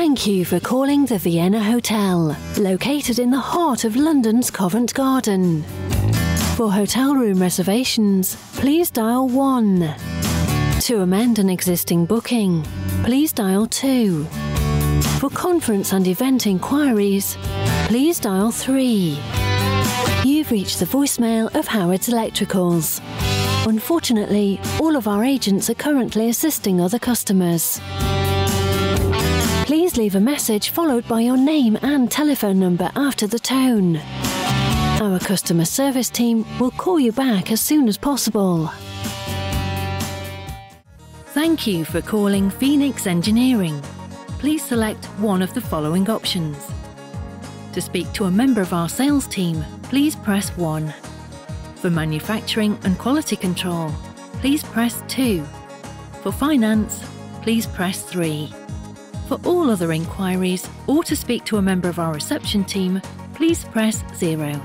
Thank you for calling the Vienna Hotel, located in the heart of London's Covent Garden. For hotel room reservations, please dial 1. To amend an existing booking, please dial 2. For conference and event inquiries, please dial 3. You've reached the voicemail of Howard's Electricals. Unfortunately, all of our agents are currently assisting other customers. Leave a message followed by your name and telephone number after the tone. Our customer service team will call you back as soon as possible. Thank you for calling Phoenix Engineering. Please select one of the following options. To speak to a member of our sales team, please press 1. For manufacturing and quality control, please press 2. For finance, please press 3. For all other inquiries or to speak to a member of our reception team, please press 0.